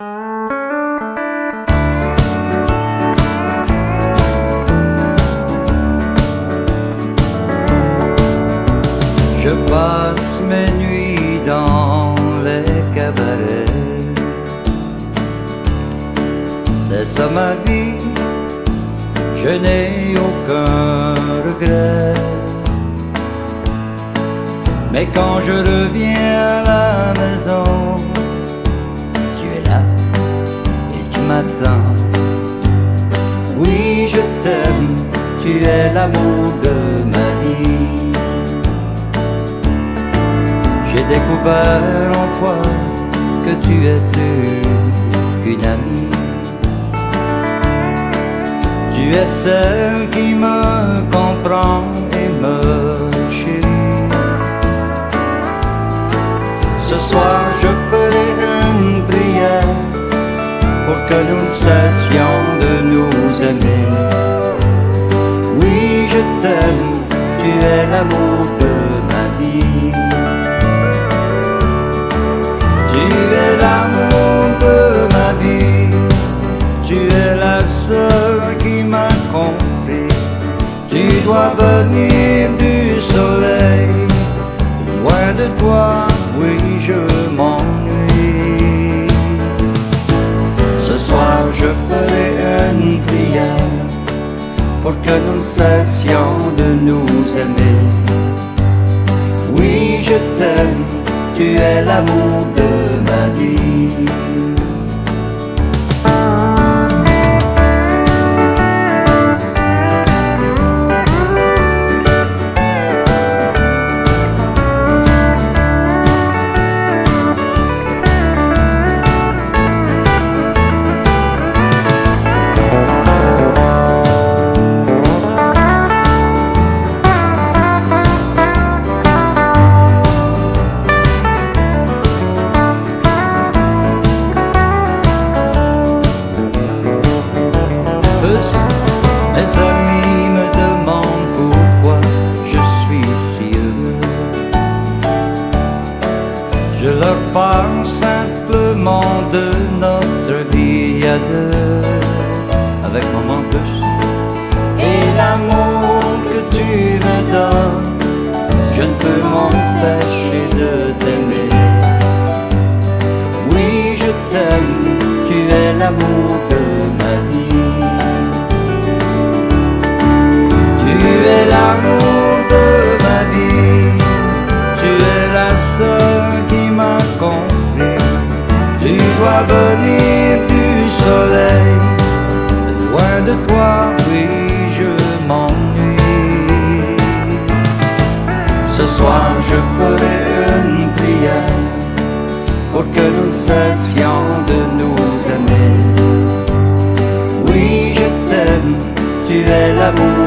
Je passe mes nuits dans les cabarets. C'est ça ma vie, je n'ai aucun regret. Mais quand je reviens à la Oui, je t'aime, tu es l'amour de ma vie. J'ai découvert en toi que tu es plus qu'une amie. Tu es celle qui me comprend et me chérit. Ce soir, je que nous ne cessions de nous aimer. Oui, je t'aime, tu es l'amour de ma vie. Tu es l'amour de ma vie, tu es la seule qui m'a compris. Tu dois venir du soleil, que nous cessions de nous aimer. Oui, je t'aime, tu es l'amour de ma vie. De notre vie à deux, avec maman plus. Et l'amour que tu me donnes, je ne peux m'empêcher de t'aimer. Oui, je t'aime, tu es l'amour de venir du soleil, loin de toi, oui, je m'ennuie. Ce soir, je ferai une prière pour que nous cessions de nous aimer. Oui, je t'aime, tu es l'amour